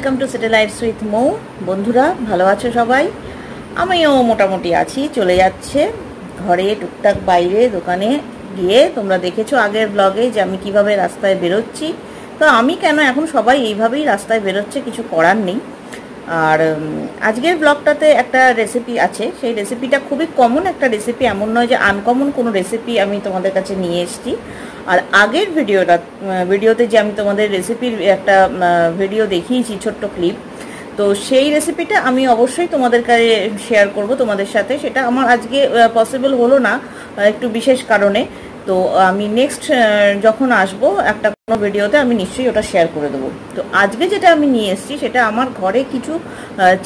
Welcome to city life সুইথ Mou বন্ধুরা, ভালো আছো সবাই? আমিও মোটামুটি আছি, চলে যাচ্ছে। ঘরে, টুকটাক বাইরে, দোকানে গিয়ে তোমরা দেখেছ আগের ব্লগে যে আমি কীভাবে রাস্তায় বেরোচ্ছি। তো আমি কেন এখন সবাই এইভাবেই রাস্তায় বেরোচ্ছে কিছু করার নেই। আর আজকের ব্লগটাতে একটা রেসিপি আছে। সেই রেসিপিটা খুবই কমন একটা রেসিপি এমন নয় যে আনকমন কোনো রেসিপি আমি তোমাদের কাছে নিয়ে এসেছি। আর আগের ভিডিওটা ভিডিওতে যে আমি তোমাদের রেসিপির একটা ভিডিও দেখিয়েছি, ছোট্ট ক্লিপ তো সেই রেসিপিটা আমি অবশ্যই তোমাদের কাছে শেয়ার করব তোমাদের সাথে। সেটা আমার আজকে পসিবল হলো না একটু বিশেষ কারণে। তো আমি নেক্সট যখন আসব একটা কোনো ভিডিওতে আমি নিশ্চয়ই ওটা শেয়ার করে দেবো। তো আজকে যেটা আমি নিয়ে এসেছি সেটা আমার ঘরে কিছু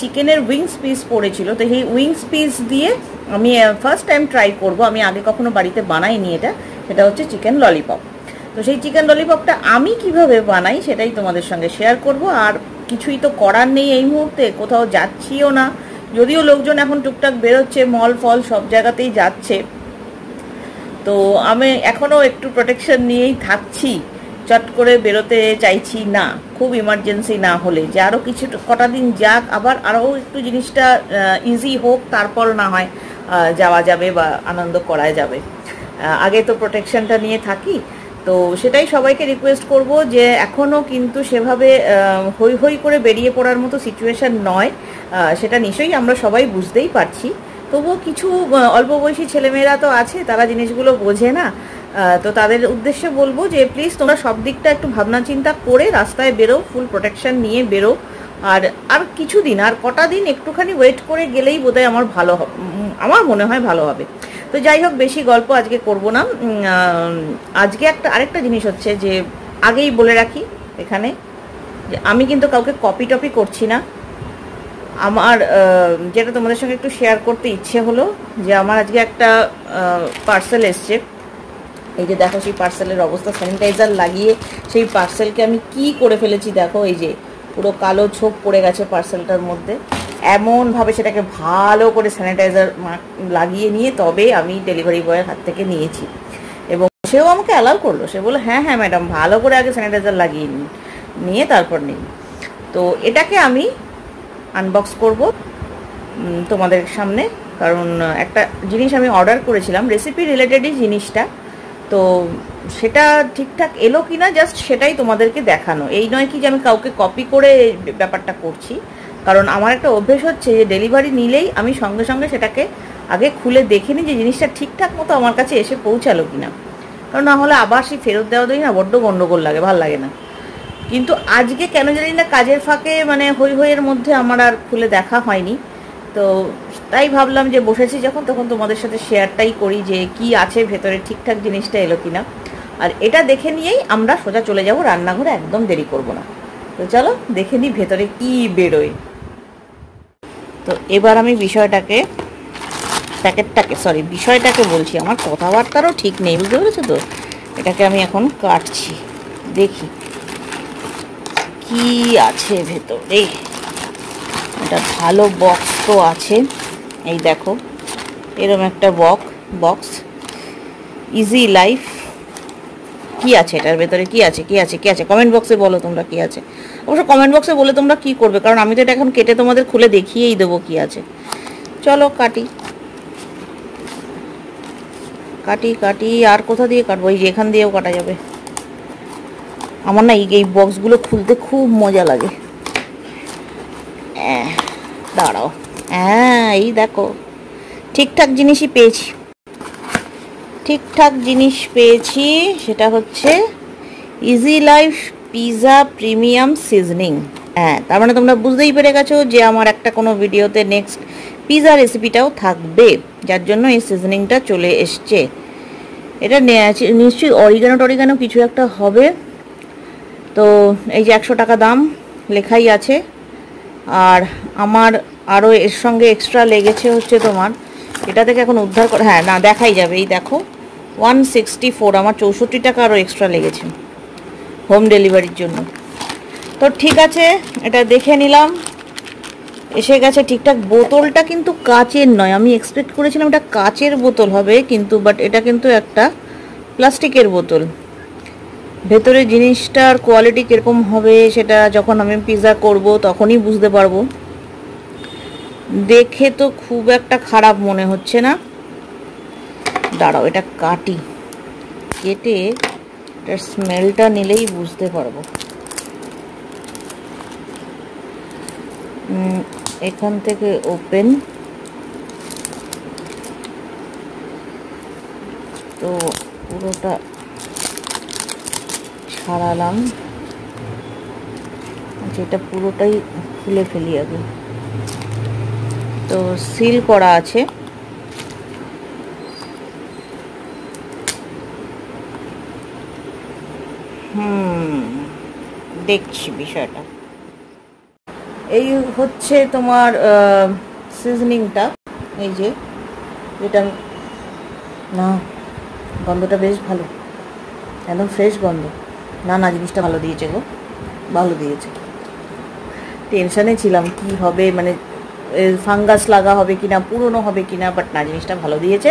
চিকেনের উইংস পিস পড়েছিল। তো সেই উইংস পিস দিয়ে আমি ফার্স্ট টাইম ট্রাই করব। আমি আগে কখনো বাড়িতে বানাইনি এটা। সেটা হচ্ছে চিকেন ললিপপ তো সেই চিকেন ললিপপটা আমি কীভাবে বানাই সেটাই তোমাদের সঙ্গে শেয়ার করব। আর কিছুই তো করার নেই এই মুহূর্তে, কোথাও যাচ্ছিও না। যদিও লোকজন এখন টুকটাক বেরোচ্ছে মল ফল সব জায়গাতেই যাচ্ছে। তো আমি এখনও একটু প্রোটেকশন নিয়েই থাকছি। চট করে বেরোতে চাইছি না, খুব ইমার্জেন্সি না হলে। যে আরও কিছু কটা দিন যাক, আবার আরও একটু জিনিসটা ইজি হোক, তারপর না হয় যাওয়া যাবে বা আনন্দ করা যাবে। আগে তো প্রোটেকশনটা নিয়ে থাকি। তো সেটাই সবাইকে রিকোয়েস্ট করব যে এখনও কিন্তু সেভাবে হই হই করে বেরিয়ে পড়ার মতো সিচুয়েশন নয়। সেটা নিশ্চয়ই আমরা সবাই বুঝতেই পারছি। তবুও কিছু অল্প বয়সী ছেলেমেয়েরা তো আছে, তারা জিনিসগুলো বোঝে না। তো তাদের উদ্দেশ্যে বলব যে প্লিজ তোমরা সব দিকটা একটু ভাবনা চিন্তা করে রাস্তায় বেরো ফুল প্রোটেকশন নিয়ে বেরো। আর আর কিছুদিন, আর কটা দিন একটুখানি ওয়েট করে গেলেই বোধহয় আমার ভালো আমার মনে হয় ভালো হবে। তো যাই হোক, বেশি গল্প আজকে করব না। আজকে একটা, আরেকটা জিনিস হচ্ছে যে, আগেই বলে রাখি এখানে, যে আমি কিন্তু কাউকে কপি টপি করছি না। আমার যেটা তোমাদের সঙ্গে একটু শেয়ার করতে ইচ্ছে হলো, যে আমার আজকে একটা পার্সেল এসছে। এই যে দেখো সেই পার্সেলের অবস্থা স্যানিটাইজার লাগিয়ে সেই পার্সেলকে আমি কি করে ফেলেছি দেখো, এই যে পুরো কালো ছোপ পড়ে গেছে পার্সেলটার মধ্যে। এমনভাবে সেটাকে ভালো করে স্যানিটাইজার লাগিয়ে নিয়ে তবে আমি ডেলিভারি বয়ের হাত থেকে নিয়েছি। এবং সেও আমাকে অ্যালাউ করল, সে বলল হ্যাঁ হ্যাঁ ম্যাডাম ভালো করে আগে স্যানিটাইজার লাগিয়ে নিন, নিয়ে তারপর নিন। তো এটাকে আমি আনবক্স করব তোমাদের সামনে। কারণ একটা জিনিস আমি অর্ডার করেছিলাম রেসিপি রিলেটেডই জিনিসটা। তো সেটা ঠিকঠাক এলো কি না জাস্ট সেটাই তোমাদেরকে দেখানো। এই নয় কি যে আমি কাউকে কপি করে ব্যাপারটা করছি। কারণ আমার একটা অভ্যেস হচ্ছে যে ডেলিভারি নিলেই আমি সঙ্গে সঙ্গে সেটাকে আগে খুলে দেখে নিই যে জিনিসটা ঠিকঠাক মতো আমার কাছে এসে পৌঁছালো কিনা। কারণ না হলে আবার সেই ফেরত দেওয়া দিই না বড্ড গণ্ডগোল লাগে, ভালো লাগে না। কিন্তু আজকে কেন জানি না কাজের ফাঁকে মানে হই হইয়ের মধ্যে আমার আর খুলে দেখা হয়নি। তো তাই ভাবলাম যে বসেছি যখন, তখন তোমাদের সাথে শেয়ারটাই করি যে কি আছে, ভেতরে ঠিকঠাক জিনিসটা এলো কিনা। আর এটা দেখে নিয়েই আমরা সোজা চলে যাব, রান্নাঘরে একদম দেরি করব না। তো চলো, দেখে নিই ভেতরে কি বেরোয়। তো এবার আমি বিষয়টাকে, প্যাকেটটাকে সরি বিষয়টাকে বলছি। আমার কথাবার্তারও ঠিক নেই, বুঝতে পেরেছ তো? এটাকে আমি এখন কাটছি। দেখি। কি আছে ভেতরে? এটা ভালো বক্স তো আছে। এই দেখো, এরম একটা বক বক্স ইজি লাইফ কি আছে এটার ভেতরে? কি আছে? কি আছে? কি আছে? কমেন্ট বক্সে বলো তোমরা কি আছে। অবশ্য কমেন্ট বক্সে বলে তোমরা কি করবে? কারণ আমি তো এটা এখন কেটে তোমাদের খুলে দেখিয়েই দেবো কি আছে। চলো, কাটি। কাটি কাটি, আর কোথা দিয়ে কাটবো? এই যে এখান দিয়েও কাটা যাবে। আমার না এই বক্সগুলো খুলতে খুব মজা লাগে। দাঁড়াও। হ্যাঁ এই দেখো। ঠিকঠাক জিনিসই পেয়েছি। ঠিকঠাক জিনিস পেয়েছি, সেটা হচ্ছে easy life pizza premium seasoning হ্যাঁ তার মানে তোমরা বুঝতেই পেরে গেছো যে আমার একটা কোনো ভিডিওতে নেক্সট পিৎজা রেসিপিটাও থাকবে, যার জন্য এই সিজনিংটা চলে এসছে। এটা নিশ্চয়ই অরিগানো টরিগানো কিছু একটা হবে। তো এই যে একশো টাকা দাম লেখাই আছে। আর আমার আরও এর সঙ্গে এক্সট্রা লেগেছে হচ্ছে তোমার, এটা থেকে এখন উদ্ধার করে হ্যাঁ না, দেখাই যাবে, এই দেখো। ওয়ান সিক্সটি ফোর আমার চৌষট্টি টাকা আরও এক্সট্রা লেগেছে হোম ডেলিভারির জন্য। তো ঠিক আছে, এটা দেখে নিলাম। এসে গেছে ঠিকঠাক, বোতলটা কিন্তু কাচের নয়, আমি এক্সপেক্ট করেছিলাম এটা কাচের বোতল হবে, কিন্তু বাট এটা কিন্তু একটা প্লাস্টিকের বোতল। ভেতরে জিনিসটার কোয়ালিটি কীরকম হবে সেটা যখন আমি পিৎজা করব তখনই বুঝতে পারব। দেখে তো খুব একটা খারাপ মনে হচ্ছে না। দাঁড়াও, এটা কাটি। কেটে এটার স্মেলটা নিলেই বুঝতে পারব। এখান থেকে ওপেন তো পুরোটা ছাড়ালাম যেটা পুরোটাই খুলে ফেলি আগে। তো সিল করা আছে। হুম, দেখছি বিষয়টা। এই হচ্ছে তোমার সিজনিংটা এই যে, যেটা না, গন্ধটা বেশ ভালো। একদম ফ্রেশ গন্ধ। না না, জিনিসটা ভালো দিয়েছে গো। ভালো দিয়েছে। টেনশানে ছিলাম, কি হবে মানে ফাঙ্গাস লাগা হবে কিনা, পুরনো হবে কিনা বাট না, জিনিসটা ভালো দিয়েছে।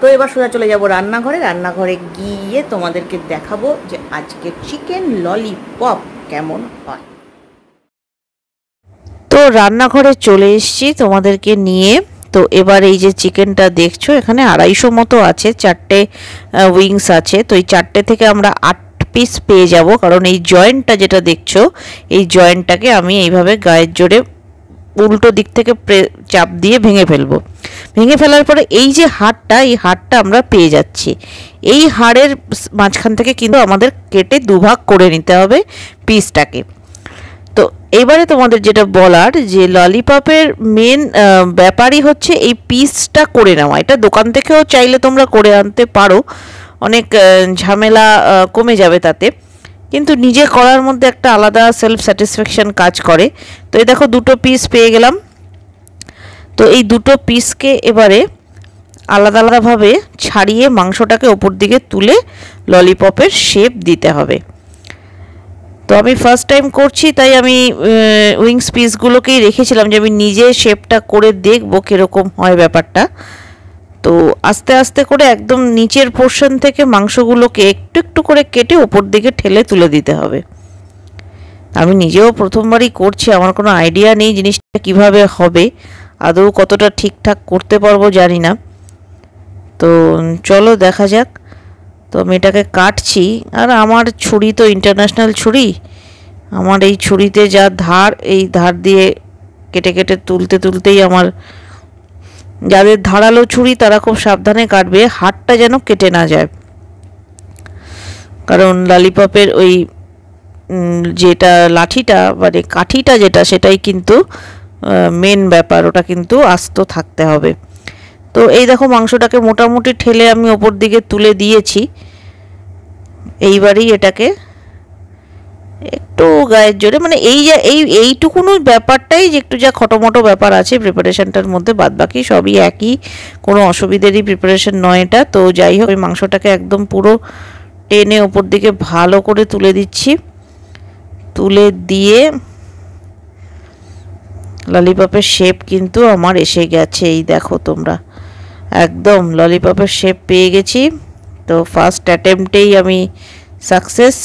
তো এবার সোজা চলে যাব রান্নাঘরে। রান্নাঘরে গিয়ে তোমাদেরকে দেখাবো যে আজকে চিকেন ললিপপ কেমন হয়। তো রান্নাঘরে চলে এসছি তোমাদেরকে নিয়ে। তো এবার এই যে চিকেনটা দেখছ, এখানে আড়াইশো মতো আছে, চারটে উইংস আছে। তো এই চারটে থেকে আমরা আট পিস পেয়ে যাব। কারণ এই জয়েন্টটা যেটা দেখছ, এই জয়েন্টটাকে আমি এইভাবে গায়ের জোরে উল্টো দিক থেকে চাপ দিয়ে ভেঙে ফেলব। ভেঙে ফেলার পরে এই যে হাড়টা এই হাড়টা আমরা পেয়ে যাচ্ছি। এই হাড়ের মাঝখান থেকে কিন্তু আমাদের কেটে দুভাগ করে নিতে হবে পিসটাকে তো এবারে তোমাদের যেটা বলার, যে ললিপপের মেন ব্যাপারই হচ্ছে এই পিসটা করে নেওয়া। এটা দোকান থেকেও চাইলে তোমরা করে আনতে পারো। অনেক ঝামেলা কমে যাবে তাতে। কিন্তু নিজে করার মধ্যে একটা আলাদা সেলফ স্যাটিসফ্যাকশান কাজ করে। তো এই দেখো দুটো পিস পেয়ে গেলাম। তো এই দুটো পিসকে এবারে আলাদা আলাদাভাবে ছাড়িয়ে মাংসটাকে ওপর দিকে তুলে ললিপপের শেপ দিতে হবে। তো আমি ফার্স্ট টাইম করছি, তাই আমি উইংস পিসগুলোকেই রেখেছিলাম যে আমি নিজে শেপটা করে দেখব কীরকম হয় ব্যাপারটা। তো আস্তে আস্তে করে একদম নিচের পোর্শন থেকে মাংসগুলোকে একটু একটু করে কেটে ওপর দিকে ঠেলে তুলে দিতে হবে। আমি নিজেও প্রথমবারই করছি, আমার কোনো আইডিয়া নেই জিনিসটা কীভাবে হবে, আদৌ কতটা ঠিকঠাক করতে পারব জানি না। তো চলো দেখা যাক। তো আমি এটাকে কাটছি, আর আমার ছুরি তো ইন্টারন্যাশনাল ছুরি। আমার এই ছুরিতে যা ধার, এই ধার দিয়ে কেটে কেটে তুলতে তুলতেই আমার যাদের ধারালো ছুরি তারা খুব সাবধানে কাটবে হাটটা যেন কেটে না যায়। কারণ লালিপপের ওই যেটা লাঠিটা মানে কাঠিটা যেটা, সেটাই কিন্তু মেন ব্যাপার, ওটা কিন্তু আস্ত থাকতে হবে। তো এই দেখো মাংসটাকে মোটামুটি ঠেলে আমি ওপর দিকে তুলে দিয়েছি। এইবারই এটাকে একটু গায়ের জোরে মানে এই যে, এই, এইটুকুনো ব্যাপারটাই যে একটু যা খটোমটো ব্যাপার আছে প্রিপারেশনটার মধ্যে বাদ বাকি সবই একই, কোনো অসুবিধেরই প্রিপারেশন নয় এটা। তো যাই হোক ওই মাংসটাকে একদম পুরো টেনে ওপর দিকে ভালো করে তুলে দিচ্ছি। তুলে দিয়ে ললিপপের শেপ কিন্তু আমার এসে গেছে, এই দেখো তোমরা। একদম ললিপপের শেপ পেয়ে গেছি। তো ফার্স্ট অ্যাটেম্পটেই আমি সাকসেস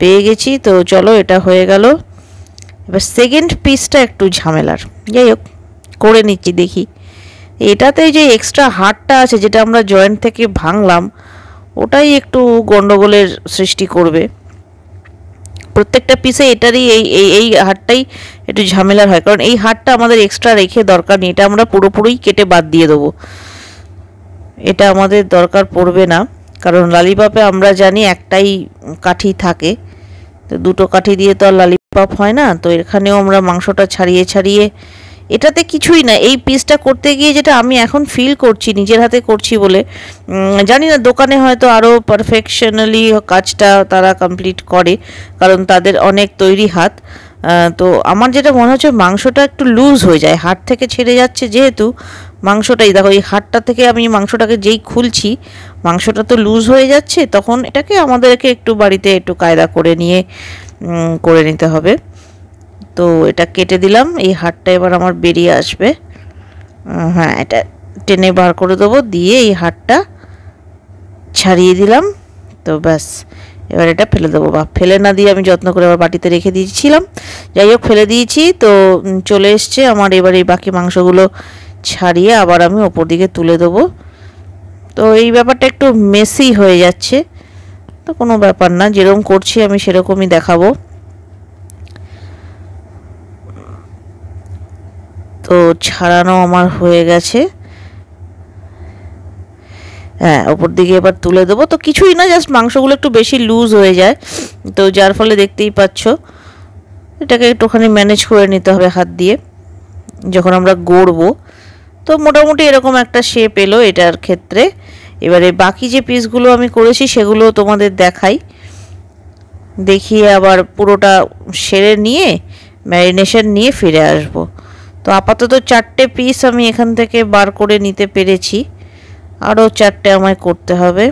পেয়ে গেছি। তো চলো, এটা হয়ে গেল। এবার সেকেন্ড পিসটা একটু ঝামেলার। যাই হোক, করে নিচ্ছি, দেখি। এটাতে যে এক্সট্রা হাড়টা আছে, যেটা আমরা জয়েন্ট থেকে ভাঙলাম, ওটাই একটু গন্ডগোলের সৃষ্টি করবে। প্রত্যেকটা পিসে এটারই এই এই এই হাড়টাই একটু ঝামেলার হয়। কারণ এই হাড়টা আমাদের এক্সট্রা রেখে দরকার নেই। এটা আমরা পুরোপুরি কেটে বাদ দিয়ে দেবো। এটা আমাদের দরকার পড়বে না। কারণ লালিপাপে আমরা জানি একটাই কাঠি থাকে। তো দুটো কাঠি দিয়ে তো আর লালিপাপ হয় না, তো এখানেও আমরা মাংসটা ছাড়িয়ে ছাড়িয়ে, এটাতে কিছুই না, এই পিসটা করতে গিয়ে যেটা আমি এখন ফিল করছি, নিজের হাতে করছি বলে জানি না, দোকানে হয়তো আরও পারফেকশনালি কাজটা তারা কমপ্লিট করে, কারণ তাদের অনেক তৈরি হাত তো আমার যেটা মনে হচ্ছে মাংসটা একটু লুজ হয়ে যায় হাট থেকে ছেড়ে যাচ্ছে যেহেতু মাংসটাই। দেখো, এই হাটটা থেকে আমি মাংসটাকে যেই খুলছি, মাংসটা তো লুজ হয়ে যাচ্ছে, তখন এটাকে আমাদেরকে একটু বাড়িতে একটু কায়দা করে নিয়ে করে নিতে হবে। তো এটা কেটে দিলাম, এই হাটটা এবার আমার বেরিয়ে আসবে। হ্যাঁ এটা টেনে বার করে দেবো, দিয়ে এই হাটটা ছাড়িয়ে দিলাম। তো ব্যাস, এবার এটা ফেলে দেবো। বা ফেলে না দিয়ে আমি যত্ন করে আবার বাটিতে রেখে দিয়েছিলাম। যাই হোক, ফেলে দিয়েছি, তো চলে এসছে আমার এবার এই বাকি মাংসগুলো ছাড়িয়ে আবার আমি ওপর দিকে তুলে দেবো। তো এই ব্যাপারটা একটু মেসি হয়ে যাচ্ছে। তো কোনো ব্যাপার না, যেরকম করছি আমি সেরকমই দেখাবো। তো ছাড়ানো আমার হয়ে গেছে। হ্যাঁ ওপর দিকে এবার তুলে দেবো। তো কিছুই না জাস্ট মাংসগুলো একটু বেশি লুজ হয়ে যায়। তো যার ফলে দেখতেই পাচ্ছ, এটাকে একটুখানি ম্যানেজ করে নিতে হবে হাত দিয়ে। যখন আমরা গড়বো তো মোটামুটি এরকম একটা শেপ এলো এটার ক্ষেত্রে। এবারে বাকি যে পিসগুলো আমি করেছি সেগুলো তোমাদের দেখাই। দেখিয়ে আবার পুরোটা সেরে নিয়ে ম্যারিনেশন নিয়ে ফিরে আসব। তো আপাতত চারটে পিস আমি এখান থেকে বার করে নিতে পেরেছি। আরও চারটে আমায় করতে হবে।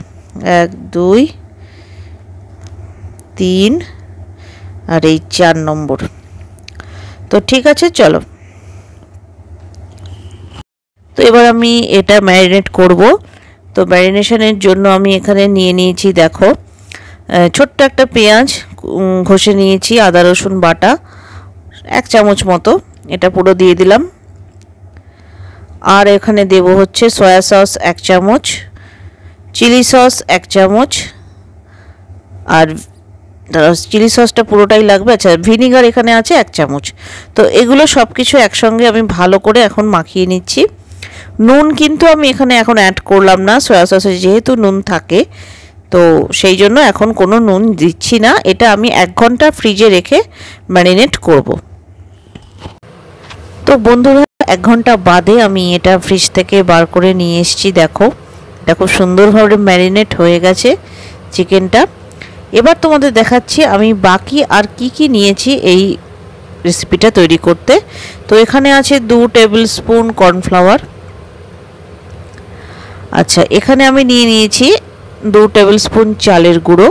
এক, দুই, তিন, আর এই চার নম্বর। তো ঠিক আছে, চলো। তো এবার আমি এটা ম্যারিনেট করব। তো ম্যারিনেশনের জন্য আমি এখানে নিয়ে নিয়েছি, দেখো ছোট্ট একটা পেঁয়াজ ঘষে নিয়েছি, আদা, রসুন, বাটা, এক চামচ মতো, এটা পুরো দিয়ে দিলাম। আর এখানে দেব হচ্ছে সয়া সস এক চামচ চিলি সস এক চামচ, আর চিলি সসটা পুরোটাই লাগবে আচ্ছা ভিনিগার এখানে আছে এক চামচ। তো এগুলো সব কিছু একসঙ্গে আমি ভালো করে এখন মাখিয়ে নিচ্ছি। নুন কিন্তু আমি এখানে এখন অ্যাড করলাম না সয়া সসে যেহেতু নুন থাকে, তো সেই জন্য এখন কোনো নুন দিচ্ছি না। এটা আমি এক ঘণ্টা ফ্রিজে রেখে ম্যারিনেট করব। তো বন্ধুরা, এক ঘণ্টা বাদে আমি এটা ফ্রিজ থেকে বার করে নিয়ে এসেছি, দেখো। খুব সুন্দরভাবে ম্যারিনেট হয়ে গেছে চিকেনটা। এবার তোমাদের দেখাচ্ছি আমি বাকি আর কি কি নিয়েছি এই রেসিপিটা তৈরি করতে। তো এখানে আছে দু টেবিল স্পুন কর্নফ্লাওয়ার আচ্ছা এখানে আমি নিয়ে নিয়েছি দু টেবিল স্পুন চালের গুঁড়ো।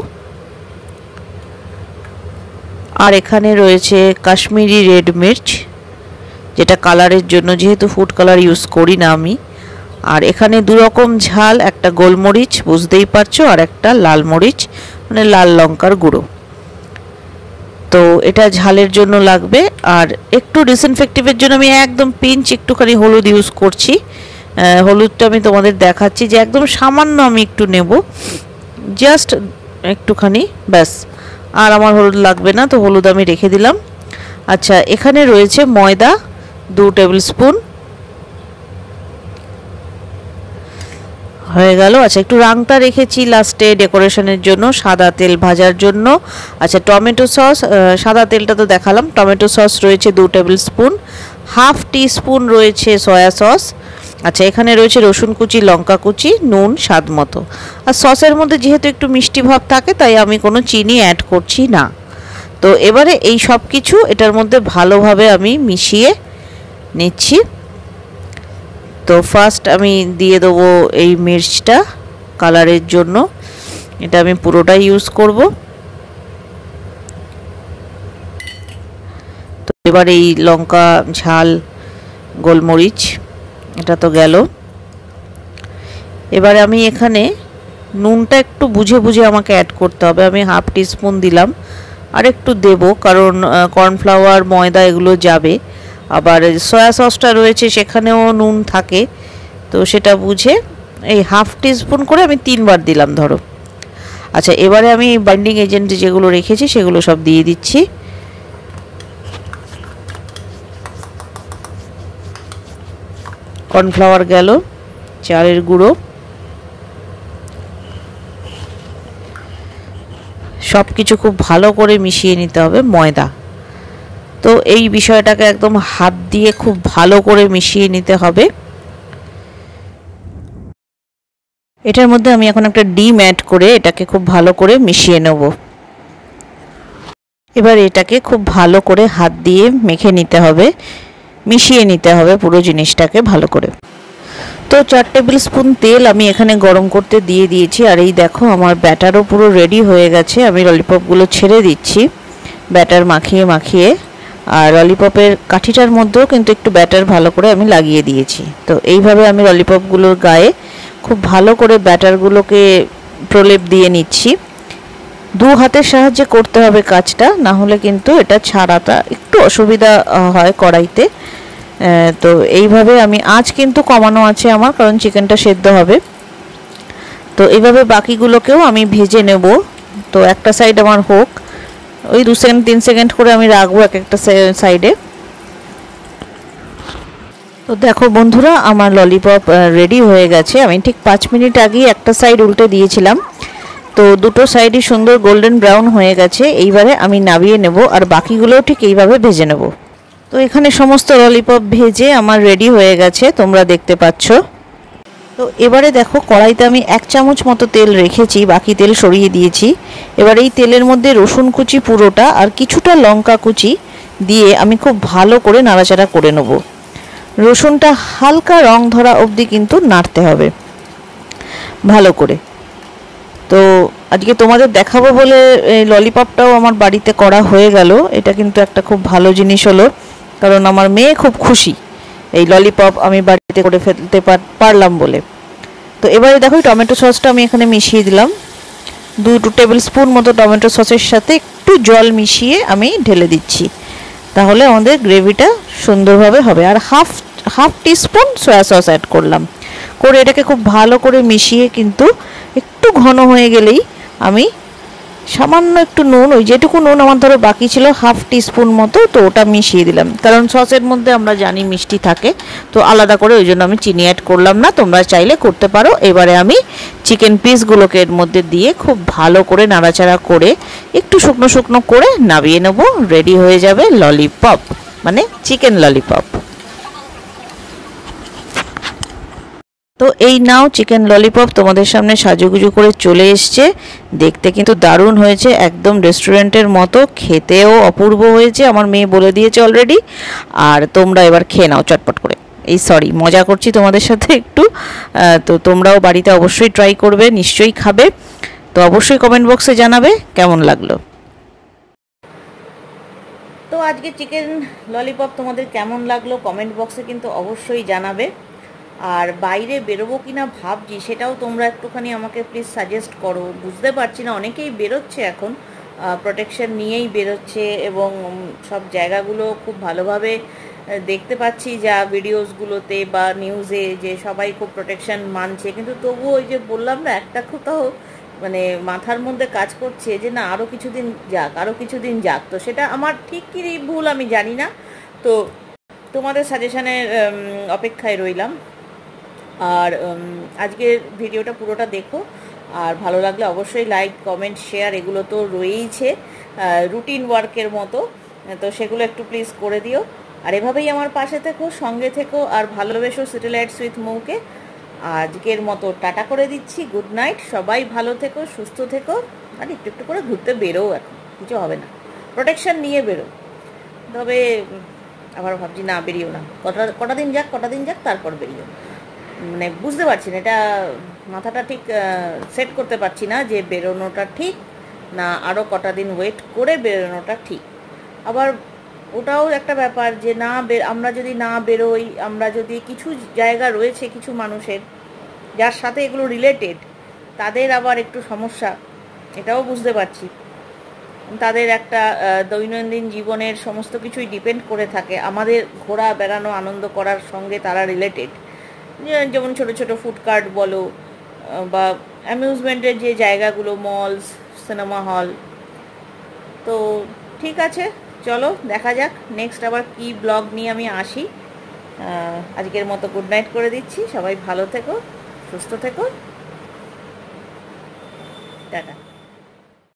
আর এখানে রয়েছে কাশ্মীরি রেড মির্চ যেটা কালারের জন্য, যেহেতু ফুড কালার ইউজ করি না আমি। আর এখানে দু রকম ঝাল, একটা গোলমরিচ, বুঝতেই পারছ, আর একটা লাল মরিচ মানে লাল লঙ্কার গুঁড়ো। তো এটা ঝালের জন্য লাগবে, আর একটু ডিসইনফেক্টিভের জন্য আমি একদম পিঞ্চ একটুখানি হলুদ ইউজ করছি। হলুদটা আমি তোমাদের দেখাচ্ছি যে একদম সামান্য আমি একটু নেব। জাস্ট একটুখানি, ব্যাস। আর আমার হলুদ লাগবে না, তো হলুদ আমি রেখে দিলাম। আচ্ছা এখানে রয়েছে ময়দা, দু টেবিল স্পুন। হয়ে গেল। আচ্ছা একটু রাংটা রেখেছি লাস্টে ডেকোরেশনের জন্য, সাদা তেল ভাজার জন্য। আচ্ছা টমেটো সস সাদা তেলটা তো দেখালাম। টমেটো সস রয়েছে দু tablespoon. Half teaspoon রয়েছে সয়া সস। আচ্ছা এখানে রয়েছে রসুন কুচি, লঙ্কা কুচি, নুন, স্বাদ মতো। আর সসের মধ্যে যেহেতু একটু মিষ্টি ভাব থাকে, তাই আমি কোনো চিনি অ্যাড করছি না। তো এবারে এই সব কিছু এটার মধ্যে ভালোভাবে আমি মিশিয়ে নিচ্ছি। তো ফার্স্ট আমি দিয়ে দেবো এই মির্চটা কালারের জন্য। এটা আমি পুরোটাই ইউজ করব। তো এবার এই লঙ্কা, ঝাল, গোলমরিচ এটা তো গেল। এবারে আমি এখানে নুনটা একটু বুঝে বুঝে আমাকে অ্যাড করতে হবে। আমি হাফ টিস্পুন দিলাম। আর একটু দেব, কারণ কর্নফ্লাওয়ার ময়দা এগুলো যাবে। আবার সয়া সসটা রয়েছে, সেখানেও নুন থাকে। তো সেটা বুঝে এই হাফ টিস্পুন করে আমি তিনবার দিলাম, ধরো। আচ্ছা এবারে আমি বাইন্ডিং এজেন্ট যেগুলো রেখেছি, সেগুলো সব দিয়ে দিচ্ছি। কর্নফ্লাওয়ার গেল, চালের গুঁড়ো। সব কিছু খুব ভালো করে মিশিয়ে নিতে হবে, ময়দা। তো এই বিষয়টাকে একদম হাত দিয়ে খুব ভালো করে মিশিয়ে নিতে হবে। এটার মধ্যে আমি এখন একটা ডিম অ্যাড করে এটাকে খুব ভালো করে মিশিয়ে নেব। এবার এটাকে খুব ভালো করে হাত দিয়ে মেখে নিতে হবে। মিশিয়ে নিতে হবে পুরো জিনিসটাকে ভালো করে। তো চার টেবিল স্পুন তেল আমি এখানে গরম করতে দিয়ে দিয়েছি। আর এই দেখো, আমার ব্যাটারও পুরো রেডি হয়ে গেছে। আমি ললিপপগুলো ছেড়ে দিচ্ছি, ব্যাটার মাখিয়ে মাখিয়ে। আর ললিপপের কাঠিটার মধ্যেও কিন্তু একটু ব্যাটার ভালো করে আমি লাগিয়ে দিয়েছি। তো এইভাবে আমি ললিপপগুলোর গায়ে খুব ভালো করে ব্যাটারগুলোকে প্রলেপ দিয়ে নিচ্ছি। দু হাতের সাহায্যে করতে হবে কাজটা, না হলে কিন্তু এটা ছাড়াটা একটু অসুবিধা হয় কড়াইতে। তো এইভাবে আমি আঁচ কিন্তু কমানো আছে আমার, কারণ চিকেনটা সেদ্ধ হবে। তো এইভাবে বাকিগুলোকেও আমি ভেজে নেব। তো একটা সাইড আমার হোক। ওই দু সেকেন্ড তিন সেকেন্ড করে আমি রাখব এক একটা সাইডে তো দেখো বন্ধুরা, আমার ললিপপ রেডি হয়ে গেছে। আমি ঠিক পাঁচ মিনিট আগেই একটা সাইড উল্টে দিয়েছিলাম। তো দুটো সাইডই সুন্দর গোল্ডেন ব্রাউন হয়ে গেছে। এইবারে আমি নাবিয়ে নেব, আর বাকিগুলোও ঠিক এইভাবে ভেজে নেব। তো এখানে সমস্ত ললিপপ ভেজে আমার রেডি হয়ে গেছে, তোমরা দেখতে পাচ্ছ। তো এবারে দেখো, কড়াইতে আমি এক চামচ মতো তেল রেখেছি, বাকি তেল সরিয়ে দিয়েছি। এবার এই তেলের মধ্যে রসুন কুচি পুরোটা আর কিছুটা লঙ্কা কুচি দিয়ে আমি খুব ভালো করে নাড়াচাড়া করে নেব। রসুনটা হালকা রং ধরা অবধি কিন্তু নাড়তে হবে, ভালো করে। তো আজকে তোমাদের দেখাবো বলে, এই ললিপপটাও আমার বাড়িতে করা হয়ে গেল, এটা কিন্তু একটা খুব ভালো জিনিস হলো। কারণ আমার মেয়ে খুব খুশি। এই ললিপপ আমি বাড়িতে করে ফেলতে পারলাম বলে। তো এবারে দেখো টমেটো সসটা আমি এখানে মিশিয়ে দিলাম। দু টেবিল স্পুন মতো টমেটো সসের সাথে একটু জল মিশিয়ে আমি ঢেলে দিচ্ছি। তাহলে আমাদের গ্রেভিটা সুন্দরভাবে হবে। আর half half teaspoon soya sauce add করলাম। করে এটাকে খুব ভালো করে মিশিয়ে কিন্তু একটু ঘন হয়ে গেলেই আমি সামান্য একটু নুন, ওই যেটুকু নুন আমার ধরো বাকি ছিল হাফ টিস্পুন মতো, তো ওটা মিশিয়ে দিলাম। কারণ সসের মধ্যে আমরা জানি মিষ্টি থাকে, তো আলাদা করে ওই জন্য আমি চিনি অ্যাড করলাম না। তোমরা চাইলে করতে পারো। এবারে আমি চিকেন পিসগুলোকে এর মধ্যে দিয়ে খুব ভালো করে নাড়াচাড়া করে, একটু শুকনো শুকনো করে নামিয়ে নেব। রেডি হয়ে যাবে ললিপপ মানে চিকেন ললিপপ তো এই নাও চিকেন ললিপপ তোমাদের সামনে সাজুগুজু করে চলে এসছে। দেখতে কিন্তু দারুণ হয়েছে, একদম রেস্টুরেন্টের মতো, খেতেও অপূর্ব হয়েছে, আমার মেয়ে বলে দিয়েছে অলরেডি আর তোমরা এবার খেয়ে নাও চটপট করে। এই সরি মজা করছি তোমাদের সাথে একটু। তো তোমরাও বাড়িতে অবশ্যই ট্রাই করবে, নিশ্চয়ই খাবে। তো অবশ্যই কমেন্ট বক্সে জানাবে, কেমন লাগল? তো আজকে চিকেন ললিপপ তোমাদের কেমন লাগল কমেন্ট বক্সে কিন্তু অবশ্যই জানাবে। আর বাইরে বেরোবো কি না ভাবছি, সেটাও তোমরা একটুখানি আমাকে প্লিজ সাজেস্ট করো। বুঝতে পারছি না, অনেকেই বেরোচ্ছে এখন প্রোটেকশন নিয়েই বেরোচ্ছে এবং সব জায়গাগুলো খুব ভালোভাবে দেখতে পাচ্ছি যা ভিডিওসগুলোতে বা নিউজে যে সবাই খুব প্রোটেকশন মানছে। কিন্তু তবুও ওই যে বললাম না, একটা কোথাও মানে মাথার মধ্যে কাজ করছে যে না আরও কিছুদিন যাক আরও কিছুদিন যাক। তো সেটা আমার ঠিক কি ভুল আমি জানি না। তো তোমাদের সাজেশনের অপেক্ষায় রইলাম। আর আজকের ভিডিওটা পুরোটা দেখো। আর ভালো লাগলে অবশ্যই লাইক কমেন্ট শেয়ার এগুলো তো রয়েইছে রুটিন ওয়ার্কের মতো। তো সেগুলো একটু প্লিজ করে দিও। আর এভাবেই আমার পাশে থেকো, সঙ্গে থেকো, আর ভালোবেসো স্যাটেলাইটস উইথ মৌকে। আজকের মতো টাটা করে দিচ্ছি গুড নাইট সবাই ভালো থেকো, সুস্থ থেকো। আর একটু একটু করে ঘুরতে বেরোও এখন, কিছু হবে না। প্রোটেকশন নিয়ে বেরো। তবে আবার ভাবছি না বেরিয়েও না। কটা কটা দিন যাক, কটা দিন যাক, তারপর বেরিয়েও। মানে বুঝতে পারছি না, এটা মাথাটা ঠিক সেট করতে পারছি না যে বেরোনোটা ঠিক না আরও কটা দিন ওয়েট করে বেরোনোটা ঠিক। আবার ওটাও একটা ব্যাপার যে না আমরা যদি না বেরোই, আমরা যদি কিছু জায়গা রয়েছে কিছু মানুষের যার সাথে এগুলো রিলেটেড তাদের আবার একটু সমস্যা, এটাও বুঝতে পারছি। তাদের একটা দৈনন্দিন জীবনের সমস্ত কিছুই ডিপেন্ড করে থাকে। আমাদের ঘোরা, বেড়ানো, আনন্দ করার সঙ্গে তারা রিলেটেড যেমন ছোট ছোট ফুডকার্ট বলো বা অ্যামিউজমেন্টের যে জায়গাগুলো মলস সিনেমা হল তো ঠিক আছে, চলো, দেখা যাক। নেক্সট আবার কি ব্লগ নিয়ে আমি আসি। আজকের মতো গুড নাইট করে দিচ্ছি। সবাই ভালো থেকো, সুস্থ থেকো। টাটা।